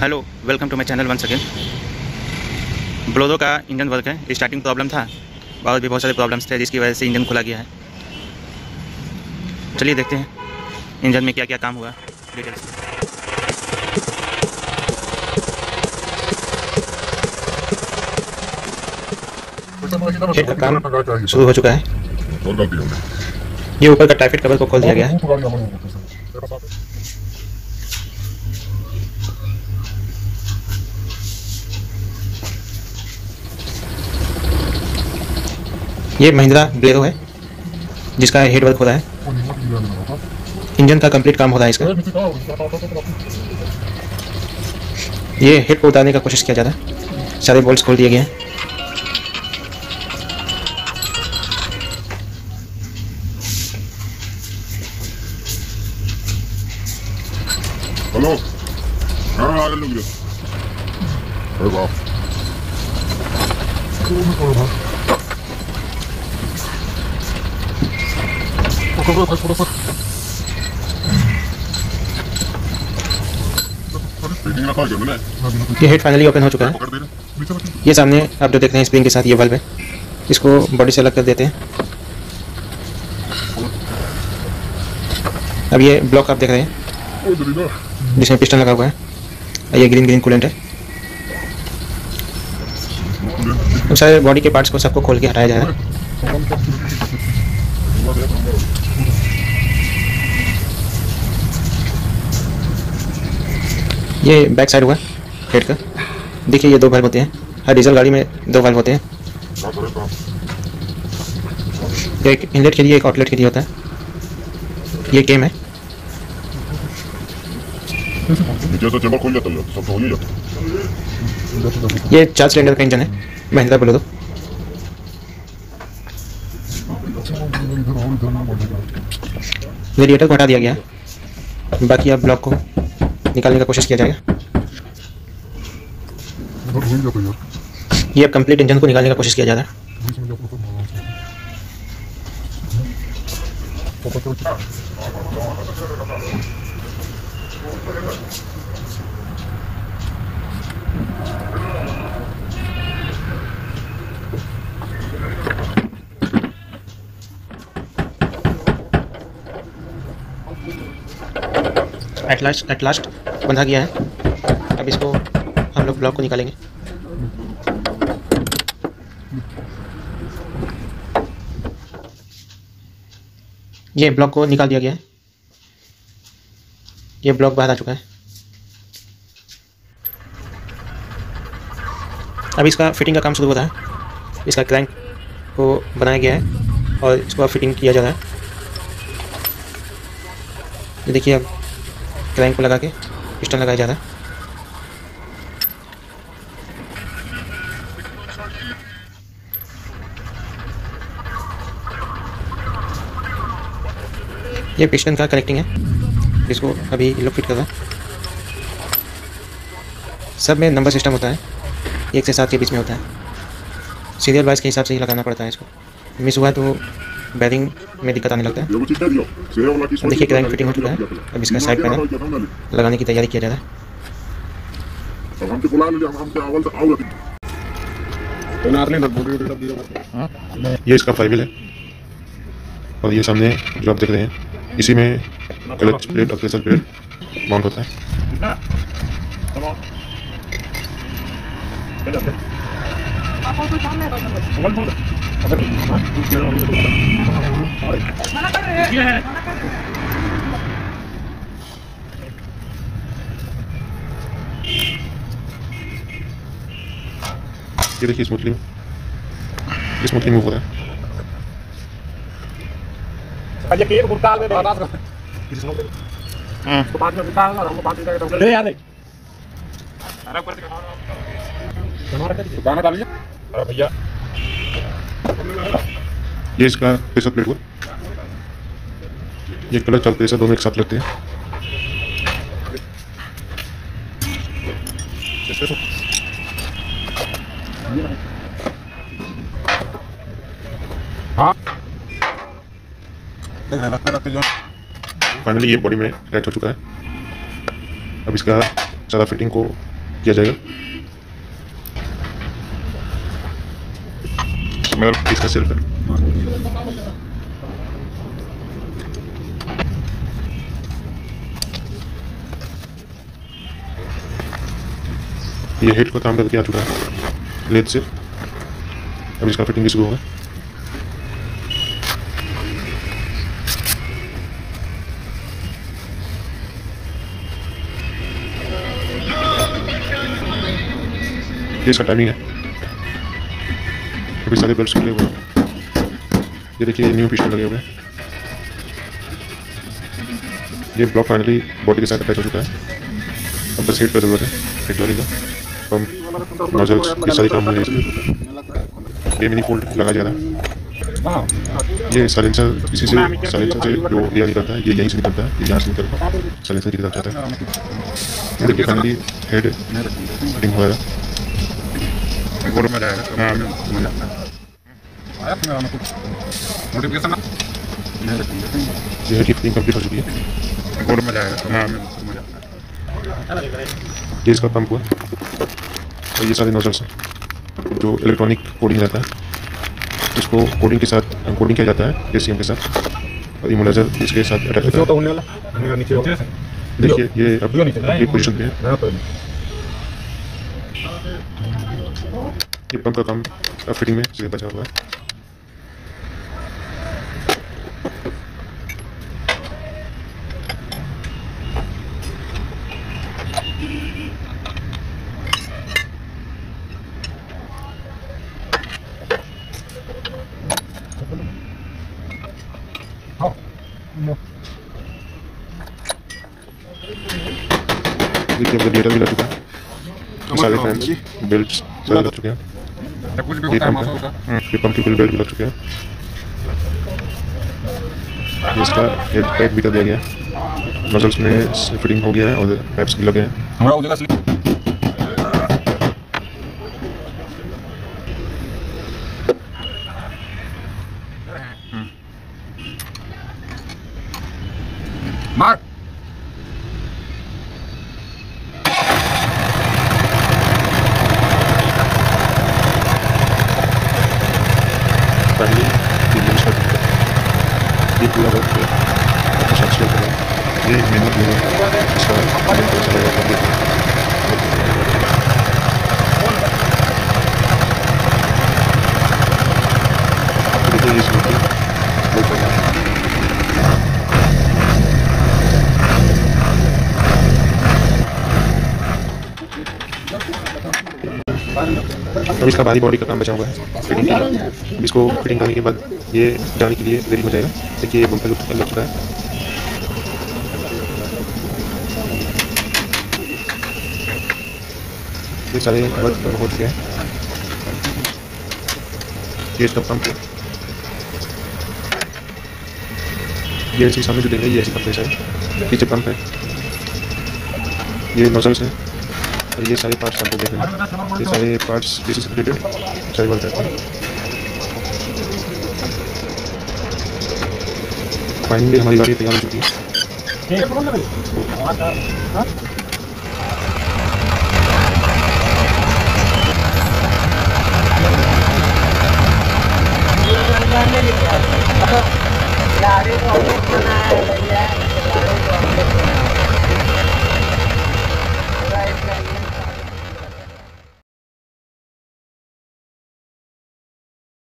Hello welcome to my channel one second ब्लोदो का engine work है। Starting problem था। और भी बहुत सारे प्रॉब्लम्स थे जिसकी वजह से इंजन खुला गया है। चलिए देखते हैं इंजन में क्या क्या काम हुआ। डिटेल्स काम शुरू हो चुका है। ये ऊपर का ट्रैफ़िक कवर को खोल दिया गया है। ये महिंद्रा ब्लेरो है, जिसका हेड वर्क हो रहा है। इंजन का कंप्लीट काम हो रहा है इसका। ये हेड को उतारने का कोशिश किया जा रहा है। सारे बोल्ट्स खोल दिए गए हैं। हेलो। हाँ अरे वाह। है मैंने ये हेड फाइनली ओपन हो चुका है। ये सामने आप जो देख रहे हैं स्प्रिंग के साथ ये बल्ब है। इसको बॉडी से अलग कर देते हैं। अब ये ब्लॉक आप देख रहे हैं। जिसमें पिस्टन लगा हुआ है। और ये ग्रीन ग्रीन कूलेंट है। सारे बॉडी के पार्ट्स को सबको खोल के हटाया जा रहा है। ये बैक साइड हुआ हेड का। देखिए ये दो बल्ब होते हैं। हर डीजल गाड़ी में दो बल्ब होते हैं। ये एक इनलेट के लिए एक आउटलेट के लिए होता है। ये केम है। है हो ही ये चार सिलेंडर का इंजन है। महिंद्रा बोलो तो। रेडिएटर को हटा दिया गया। बाकी आप ब्लॉक को निकालने का कोशिश किया जाएगा ये अब कंप्लीट इंजन को निकालने का कोशिश किया जा रहा है। बीच में जाता तो बंधा गया है। अब इसको हम लोग ब्लॉक को निकालेंगे। ये ब्लॉक को निकाल दिया गया है। ये ब्लॉक बाहर आ चुका है। अब इसका फिटिंग का काम शुरू हो रहा है। इसका क्रैंक को बनाया गया है और इसको फिटिंग किया जा रहा है। देखिए अब क्रैंक को लगा के। पिस्टन लगाया जा रहा है। ये पिस्टन का कनेक्टिंग है। जिसको अभी लोग फिट कर रहा है। सब में नंबर सिस्टम होता है। एक से सात के बीच में होता है। सीरियल वाइज के हिसाब से ही लगाना पड़ता है इसको। मिस हुआ तो बैरिंग में दिक्कत आने लगता है। देखिए क्रैंक फिटिंग हो चुका है। अब इसका साइड पैनल लगाने की तैयारी किया जा रहा है। ये इसका फ्लाईव्हील है। और ये सामने जो आप देख रहे हैं इसी में क्लच प्लेट और प्रेशर प्लेट माउंट होता है। ये देखिए स्मूथली स्मूथली मूव हो रहा है अजय के एक भुगतान में बता दो तो बाद में भुगतान और हमको बाकी का ले यार अरे ऊपर से गाना डालिए अरे भैया ये इसका प्रेशर प्लेट हुआ ये क्लच और प्रेशर दोनों एक साथ लगते हैं। हाँ। फाइनली ये बॉडी में अटैच हो चुका है। अब इसका सारा फिटिंग को किया जाएगा। मेरा इसका सेल्फ ये हेड का काम करके आ चुका है। लेथ से। अब इसका फिटिंग भी शुरू होगा। इसका टाइमिंग है। अभी सारे बेल्ट खुले हुए। हैं ये देखिए न्यू पिस्टन लगे हुए हैं। ये ब्लॉक फाइनली बॉडी के साथ अटैच हो चुका है। अब बस हेड पर ज़रूरत है हेड वाली का। पंप नोजल्स ये सारी काम हो। इसमें ये मिनी फोल्ड लगा दिया था। ये साइलेंसर इसी से साइलेंसर से जो एयर निकलता है, ये यहीं से निकलता है, ये यहाँ से निकलता है। साइलेंसर की तरफ़ जाता है। ये देखिए फाइनली हेड फिटिंग हो रहा है। हाँ है ये हो है हाँ है ये इसका पंप हुआ और ये सारे नोजल्स जो इलेक्ट्रॉनिक कोडिंग रहता है इसको कोडिंग के साथ कोडिंग किया जाता है एसीएम के साथ और इमोलाइजर इसके साथ अटैच होता है हैं देखिए ये अब एक पोजीशन पे है ये पंप का काम अब फिटिंग में से बचा हुआ है। देखिए अब डेटा लग चुका है। ये लग चुके हैं कुछ भी ये होता है पंप मौसम का ये पंप की फुल बेल्ट भी लग चुके हैं इसका हेड पैक भी कर दिया गया नोजल्स में फिटिंग हो गया है और पैप्स भी लगे हैं हमारा उजला स्लिप मार फाइनली ये यूज़ कर दिया ये पूरा वर्क अच्छा सक्सेसफुल ये मेहनत में कर रहा है अब इसका बारी बॉडी का काम बचा हुआ है। फिटिंग के इसको फिटिंग करने के बाद ये जाने के लिए रेडी हो जाएगा। देखिए ये बम्पर लग चुका है। ये सारे वर्क हो चुके हैं ये इसका पंप ये ऐसी सामने जो देंगे ये ऐसी कंप्रेसर है पीछे पंप है। ये नोजल्स है और ये सारे पार्ट्स आपको देख ये सारे पार्ट्स जिससे रिलेटेड सारे वर्क हैं। फाइनली हमारी गाड़ी तैयार हो चुकी है। गाड़ी को ऑमलेट बनाया भैया गाड़ी को ऑमलेट बनाया पूरा इसका